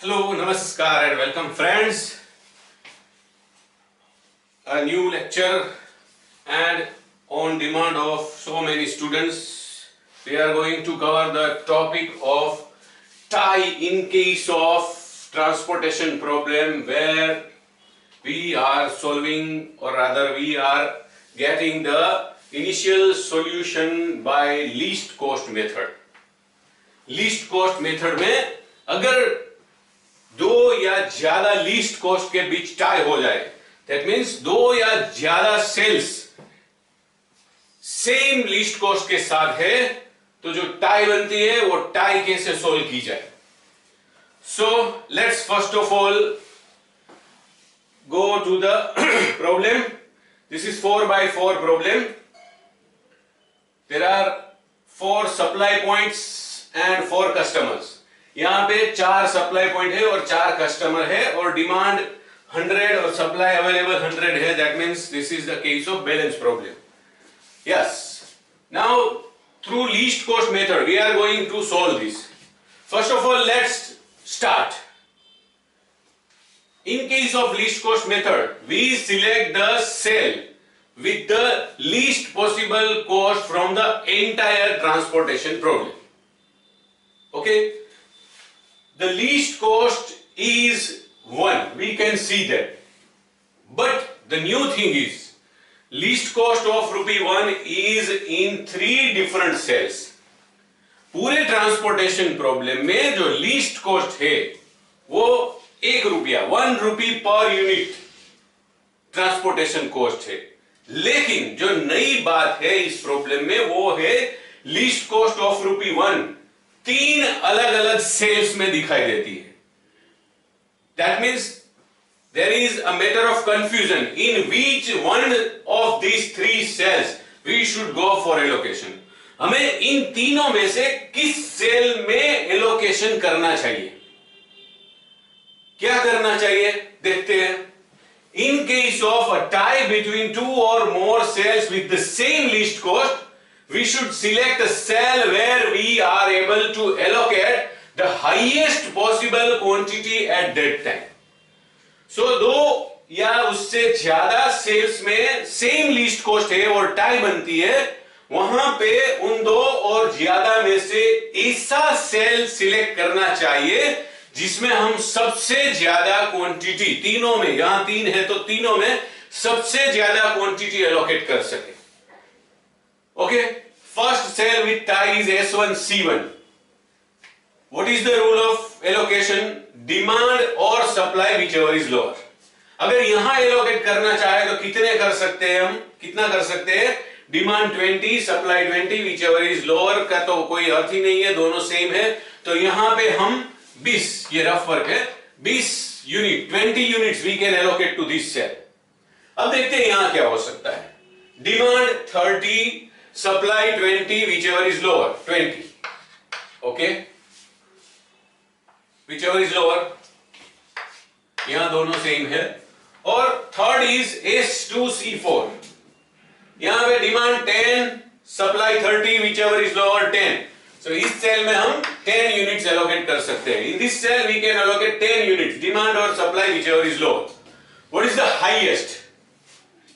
Hello, Namaskar and welcome friends. A new lecture and on demand of so many students, we are going to cover the topic of tie in case of transportation problem where we are solving or rather we are getting the initial solution by least cost method. Least cost method में अगर दो या ज़्यादा least cost के बीच tie हो जाए। That means दो या ज़्यादा सेल्स सेम लीस्ट कॉस्ट के साथ है तो जो टाई बनती है, वो टाई कैसे सोल्व की जाए? So let's first of all go to the problem this is four by four problem there are four supply points and four customers यहाँ पे चार सप्लाई पॉइंट है और चार कस्टमर है और डिमांड 100 और सप्लाई अवेलेबल 100 है. That means this is the case of balance problem yes now through least cost method we are going to solve this first of all let's start in case of least cost method, we select the cell with the least possible cost from the entire transportation problem. Okay? The least cost is 1 we can see that. But the new thing is, least cost of rupee 1 is in three different cells. पूरे transportation problem में जो least cost है, वो एक रुपया one rupee per unit transportation cost है. लेकिन जो नई बात है इस प्रॉब्लम में, वो है least cost of rupee one तीन अलग अलग सेल्स में दिखाई देती है। That means there is a matter of confusion in beach one of these three cells we should go for allocation हमें इन तीनों में से किस सेल में एलोकेशन करना चाहिए? क्या करना चाहिए? देखते हैं। In case of a tie between two or more cells with the same least cost we should select a cell where we are able to allocate the highest possible quantity at that time. So दो या उससे ज़्यादा sales में same least cost है और tie बनती है, वहाँ पे उन दो और ज़्यादा में से ऐसा सेल सिलेक्ट करना चाहिए, जिसमें हम सबसे ज़्यादा क्वांटिटी तीनों में, यहाँ तीन है तो तीनों में सबसे ज़्यादा क्वांटिटी एलोकेट कर सके Okay, first cell with tie is S1, C1. What is the rule of allocation? Demand or supply whichever is lower. अगर यहाँ एलोकेट करना चाहे तो कितने कर सकते हैं हम कितना कर सकते हैं demand 20 supply 20 whichever is lower का तो कोई अर्थ ही नहीं है दोनों सेम है तो यहाँ पे हम 20 ये रफ वर्क है 20 unit 20 units we can allocate to this cell अब देखते हैं यहाँ क्या हो सकता है demand 30 supply 20 whichever is lower 20 okay? Whichever is lower. यहाँ दोनों सेम है। और थर्ड इज़ S2C4 यहाँ पे demand 10 supply 30 whichever is lower 10 so इस सेल में हम 10 यूनिट्स एलोकेट कर सकते हैं। In this cell we can allocate 10 units demand और supply whichever is lower what is the highest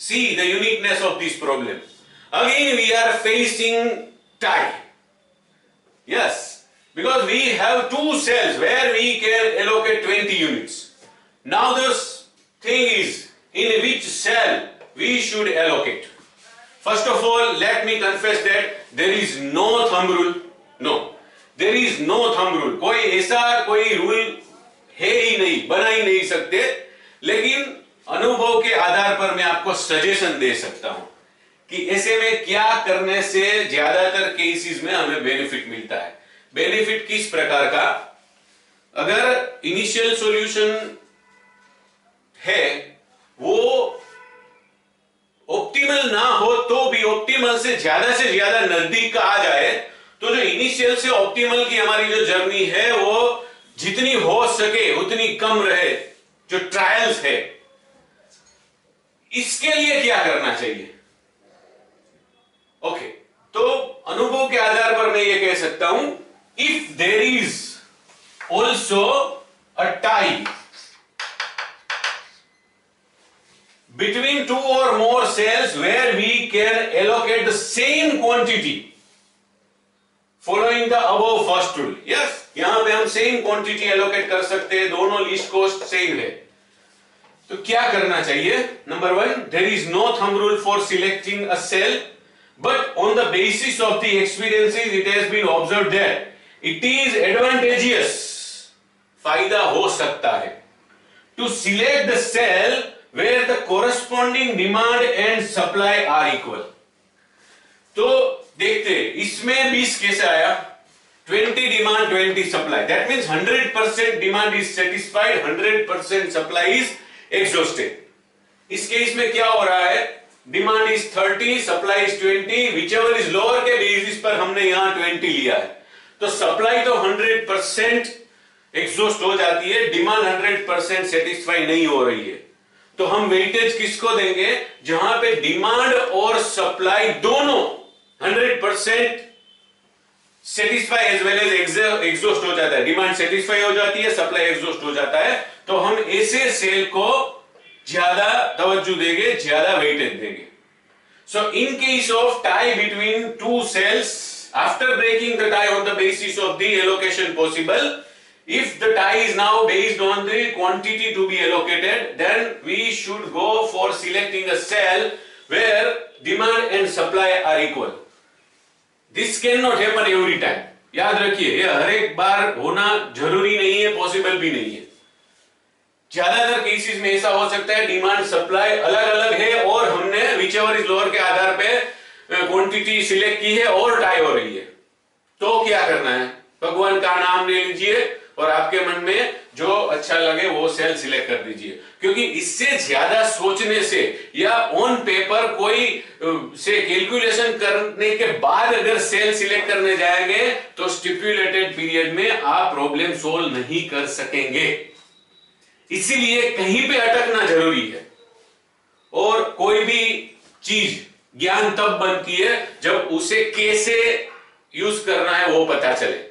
see the uniqueness of this problem. Again we are facing tie. Yes, because we have two cells where we can allocate 20 units. Now this thing is in which cell we should allocate. First of all, let me confess that there is no thumb rule. No, there is no thumb rule. कोई ऐसा कोई rule है ही नहीं बना ही नहीं सकते लेकिन अनुभव के आधार पर मैं आपको सजेशन दे सकता हूँ कि ऐसे में क्या करने से ज़्यादातर केसेस में हमें बेनिफिट मिलता है? बेनिफिट किस प्रकार का? अगर इनिशियल सॉल्यूशन है, वो ऑप्टिमल ना हो तो भी ऑप्टिमल से ज़्यादा से ज़्यादा नज़दीक का आ जाए तो जो इनिशियल से ऑप्टिमल की हमारी जो जर्नी है, वो जितनी हो सके, उतनी कम रहे, जो ट्रायल्स है, इसके लिए क्या करना चाहिए ओके तो अनुभव के आधार पर मैं ये कह सकता हूँ if there is also a tie between two or more cells where we can allocate the same quantity following the above first rule. Yes, यहाँ पे हम सेम क्वांटिटी एलोकेट कर सकते हैं, दोनों लीस्ट कॉस्ट सेम है। तो क्या करना चाहिए? Number one there is no thumb rule for selecting a cell but on the basis of the experiences it has been observe that it is advantageous फ़ायदा हो सकता है to select the cell where the corresponding demand and supply are equal तो देखते इसमें 20 कैसे आया 20 demand 20 supply that means 100% demand is satisfied 100% supply is exhausted इस केस में क्या हो रहा है demand is 30 supply is 20 whichever is lower के बेसिस पर हमने यहाँ 20 लिया है। तो सप्लाई तो 100 परसेंट एग्जॉस्ट हो जाती है डिमांड 100 परसेंट सेटिस्फाई नहीं हो रही है। तो हम वेटेज किसको देंगे? जहाँ पे डिमांड और सप्लाई दोनों 100 percent satisfy as well as exhaust हो जाता है। डिमांड सेटिस्फाई हो जाती है सप्लाई एग्जॉस्ट हो जाता है। तो हम ऐसे सेल को ज़्यादा तवज्जो देंगे ज़्यादा वेटेज देंगे so in case of tie between two cells after breaking the tie on the basis of the allocation possible if the tie is now based on the quantity to be allocated then we should go for selecting a cell where demand and supply are equal this cannot happen every time याद रखिए ये हर एक बार होना ज़रूरी नहीं है possible भी नहीं है ज़्यादातर केसेस में ऐसा हो सकता है डिमांड सप्लाई अलग अलग है और हमने विच एवर इज़ लोअर के आधार पे क्वांटिटी सिलेक्ट की है और टाई हो रही है। तो क्या करना है? भगवान का नाम ले लीजिए और आपके मन में जो अच्छा लगे वो सेल सिलेक्ट कर दीजिए। क्योंकि इससे ज़्यादा सोचने से या ऑन पेपर कोई से कैलकुलेशन करने के बाद अगर सेल सिलेक्ट करने जाएँगे तो स्टिप्युलेटेड पीरियड में आप प्रॉब्लम सोल्व नहीं कर सकेंगे। इसीलिए कहीं पे अटकना ज़रूरी है। और कोई भी चीज़ ज्ञान तब बनती है जब उसे कैसे यूज़ करना है वो पता चले।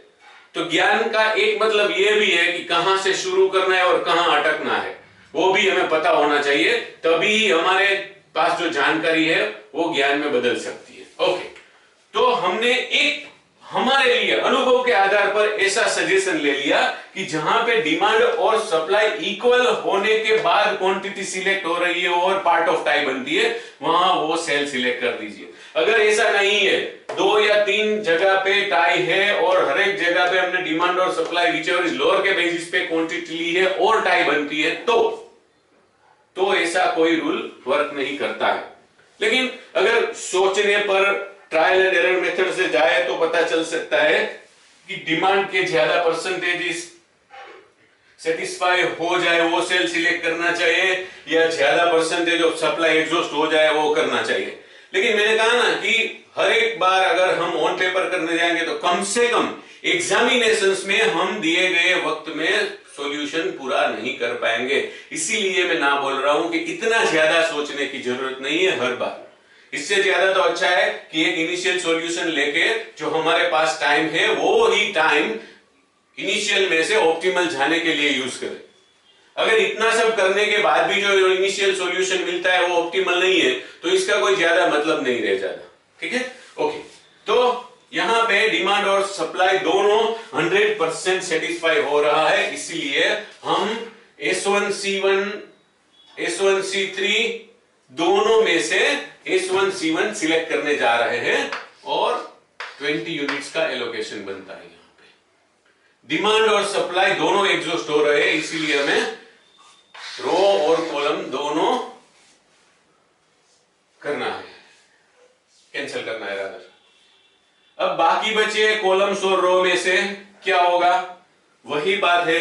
तो ज्ञान का एक मतलब यह भी है कि कहाँ से शुरू करना है और कहाँ अटकना है। वो भी हमें पता होना चाहिए, तभी हमारे पास जो जानकारी है वो ज्ञान में बदल सकती है। ओके। तो हमने एक हमारे लिए, अनुभव के आधार पर ऐसा सजेशन ले लिया कि जहाँ पे डिमांड और सप्लाई इक्वल होने के बाद क्वांटिटी सिलेक्ट हो रही है और पार्ट ऑफ़ टाई बनती है, वहाँ वो सेल सिलेक्ट कर दीजिए। अगर ऐसा नहीं है, दो या तीन जगह पे टाई है और हर एक जगह पे हमने डिमांड और supply whichever is lower के बेसिस पे क्वांटिटी ली है और टाई बनती है तो तो ऐसा कोई रूल वर्क नहीं करता है। लेकिन अगर सोचने पर ट्रायल एंड एरर मेथड से जाए तो पता चल सकता है कि डिमांड के ज़्यादा परसेंटेज सेटिस्फाई हो जाए, वो सेल सिलेक्ट करना चाहिए, या ज़्यादा परसेंटेज ऑफ़ सप्लाई एग्जॉस्ट हो जाए, वो करना चाहिए। लेकिन मैंने कहा ना कि हर एक बार अगर हम ऑन पेपर करने जाएँगे तो कम से कम एग्जामिनेशन में हम दिए गए वक्त में सॉल्यूशन पूरा नहीं कर पाएँगे। इसीलिए मैं ना बोल रहा हूँ कि इतना ज़्यादा सोचने की ज़रूरत नहीं है हर बार। इससे ज़्यादा तो अच्छा है कि एक इनिशियल सॉल्यूशन लेके जो हमारे पास टाइम है, वो ही टाइम इनिशियल में से ऑप्टिमल जाने के लिए यूज़ करें। अगर इतना सब करने के बाद भी जो इनिशियल सॉल्यूशन मिलता है, वो ऑप्टिमल नहीं है तो इसका कोई ज़्यादा मतलब नहीं रह जाता ठीक है? ओके तो यहाँ पे डिमांड और सप्लाई दोनों 100 परसेंट सेटिस्फाई हो रहा है, इसीलिए हम S1C1 S1C3 दोनों में से S1C1 सिलेक्ट करने जा रहे हैं और 20 यूनिट्स का एलोकेशन बनता है यहाँ पे। डिमांड और सप्लाई दोनों एग्जॉस्ट हो रहे हैं, इसीलिए हमें रो और कॉलम दोनों करना है। कैंसिल करना है रादर अब बाकी बचे कॉलम्स और रो में से, क्या होगा? वही बात है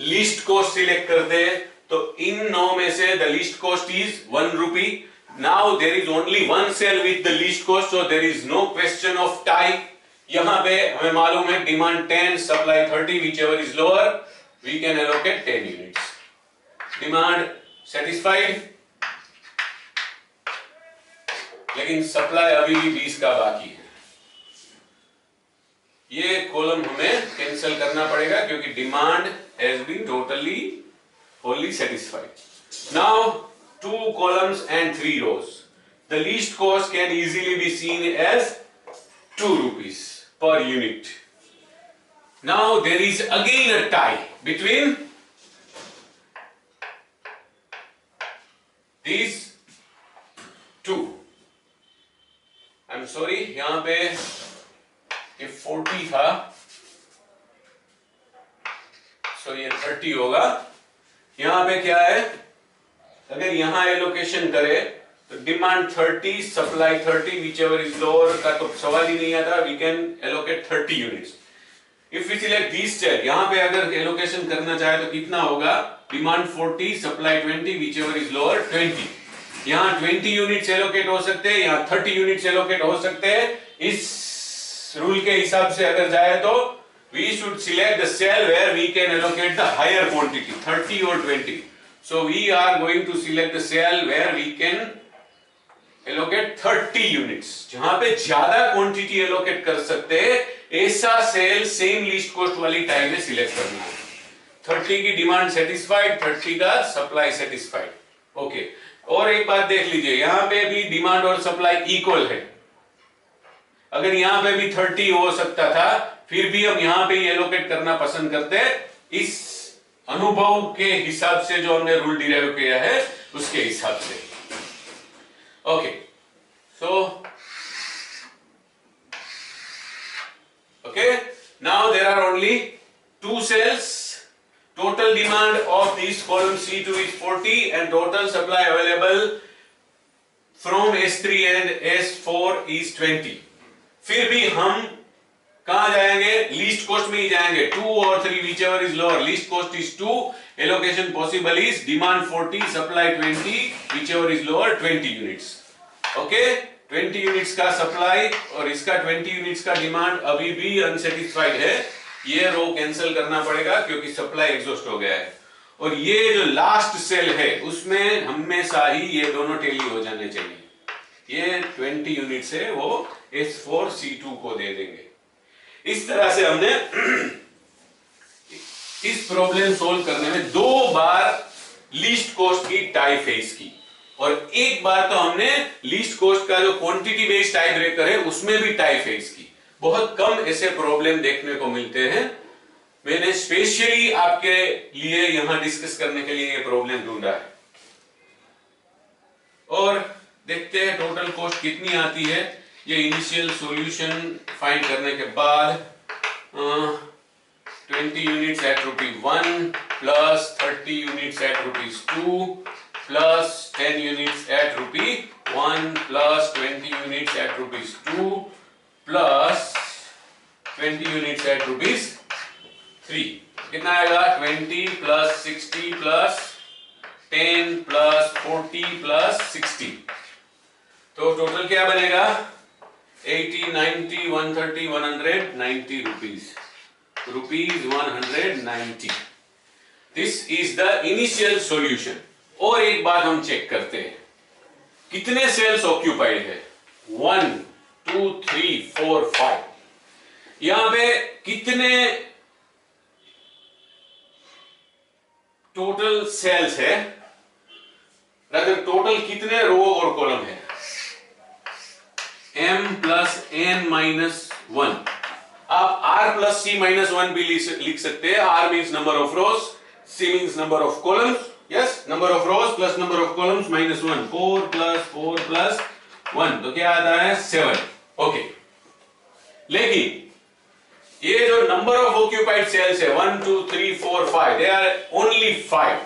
लिस्ट को सिलेक्ट करते हैं तो इन नौ में से the least cost is one rupee now there is only one cell with the least cost so there is no question of tie यहाँ पे हमें मालूम है demand ten supply thirty whichever is lower we can allocate ten units demand satisfied लेकिन supply अभी भी बीस का बाकी है। ये कॉलम हमें कैंसिल करना पड़ेगा क्योंकि demand has been totally only satisfied Now, two columns and three rows. The least cost can easily be seen as 2 rupees per unit. Now, there is again a tie between these two. I'm sorry, यहाँ पे ये 40 था सो ये 30 होगा यहां पे क्या है अगर यहाँ एलोकेशन करे तो demand 30 supply 30 whichever is lower का तो सवाल ही नहीं आता we can allocate 30 units if we select this cell यहाँ पे अगर एलोकेशन करना चाहे तो कितना होगा? Demand 40 supply 20 whichever is lower 20 यहाँ 20 यूनिट्स एलोकेट हो सकते हैं, यहाँ 30 यूनिट्स एलोकेट हो सकते हैं. इस रूल के हिसाब से अगर जाए तो we should select the cell where we can allocate the higher quantity 30 or 20 so, we are going to select the cell where we can allocate 30 units. जहाँ पे ज़्यादा क्वांटिटी allocate कर सकते हैं, ऐसा सेल सेम लिस्ट कॉस्ट वाली time में select करना है। 30 की डिमांड सेटिस्फाइड 30 का सप्लाई सेटिस्फाइड ओके और एक बात देख लीजिए, यहाँ पे भी डिमांड और सप्लाई इक्वल है। अगर यहाँ पे भी 30 हो सकता था, फिर भी हम यहाँ पे एलोकेट करना पसंद करते इस अनुभव के हिसाब से जो हमने रूल डिराइव किया है, उसके हिसाब से। Okay so okay now there are only two cells total demand of this column C two is 40 and total supply available from S three and S four is 20 फिर भी हम कहा जाएँगे? लीस्ट कॉस्ट में ही जाएँगे। टू और three whichever is lower least cost is two allocation possible is demand 40 supply 20 whichever is lower 20 units okay 20 units का supply और इसका 20 यूनिट्स का डिमांड अभी भी अनसेटिस्फाइड है। ये रो कैंसिल करना पड़ेगा क्योंकि सप्लाई एग्जॉस्ट हो गया है। और ये जो लास्ट सेल है, उसमें हमेशा ही ये दोनों टेली हो जाने चाहिए। ये 20 यूनिट है, वो S4C2 को दे देंगे। इस तरह से हमने इस प्रॉब्लम सोल्व करने में दो बार लीस्ट कॉस्ट की टाई फेस की। और एक बार तो हमने लीस्ट कॉस्ट का जो क्वांटिटी बेस्ड टाई ब्रेकर है, उसमें भी टाई फेस की। बहुत कम ऐसे प्रॉब्लम देखने को मिलते हैं। मैंने स्पेशली आपके लिए यहाँ डिस्कस करने के लिए ये प्रॉब्लम ढूंढा है। और देखते हैं टोटल कॉस्ट कितनी आती है। ये इनिशियल सॉल्यूशन फाइंड करने के बाद twenty units at rupee one plus thirty units at rupees two plus ten units at rupee one plus twenty units at rupees two plus twenty units at rupees three कितना आएगा? Twenty plus sixty plus ten plus forty plus sixty तो total क्या बनेगा? 80, 90, 130, 190 rupees. Rupees 190. This is the initial solution. और एक बात हम check करते हैं कितने सेल्स ऑक्यूपाइड है one two three four five यहाँ पे कितने टोटल सेल्स है टोटल कितने रो और कॉलम है m plus N minus one आप R plus C minus one भी लिख सकते हैं। R means number of rows C means number of columns yes number of rows plus number of columns minus one four plus four plus one तो क्या आता है? Seven okay लेकिन, ये जो नंबर ऑफ़ ऑक्यूपाइड सेल्स है one two three four five they are only five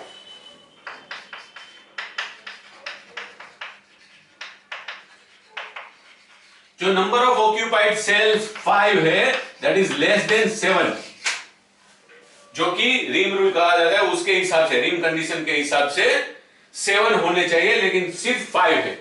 जो number of occupied cells five है that is less than seven जो कि रिम रूल कहा जाता है, उसके हिसाब से रिम कंडीशन के हिसाब से सेवन होने चाहिए, लेकिन सिर्फ़ फाइव है।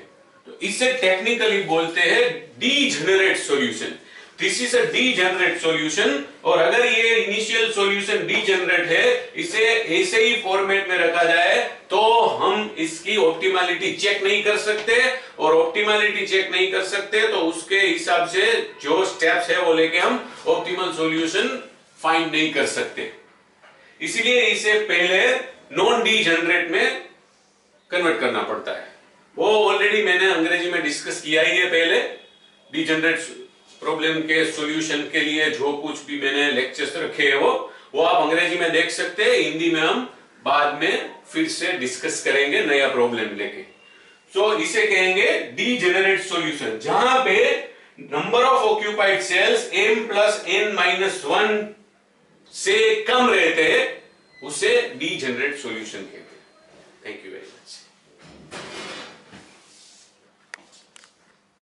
तो इससे टेक्निकली बोलते हैं degenerate solution this is a degenerate solution और अगर ये इनिशियल सॉल्यूशन डीजेनरेट है, इसे ऐसे ही फॉर्मेट में रखा जाए तो हम इसकी ऑप्टिमालिटी चेक नहीं कर सकते और ऑप्टिमालिटी चेक नहीं कर सकते तो उसके हिसाब से जो स्टेप्स है वो लेके हम ऑप्टिमल सॉल्यूशन फाइंड नहीं कर सकते। इसलिए इसे पहले नॉन डी जनरेट में कन्वर्ट करना पड़ता है। वो ऑलरेडी मैंने अंग्रेज़ी में डिस्कस किया ही है पहले। डी जनरेट प्रॉब्लम के सॉल्यूशन के लिए जो कुछ भी मैंने लेक्चर्स रखे हैं वो वो आप अंग्रेज़ी में देख सकते हैं हिंदी में हम बाद में फिर से डिस्कस करेंगे नया प्रॉब्लम लेके। सो so, इसे कहेंगे डी जेनरेट सोल्यूशन जहाँ पे number of occupied cells M plus N minus one से कम रहते हैं उसे डी जनरेट सोल्यूशन कहते हैं। Thank you very much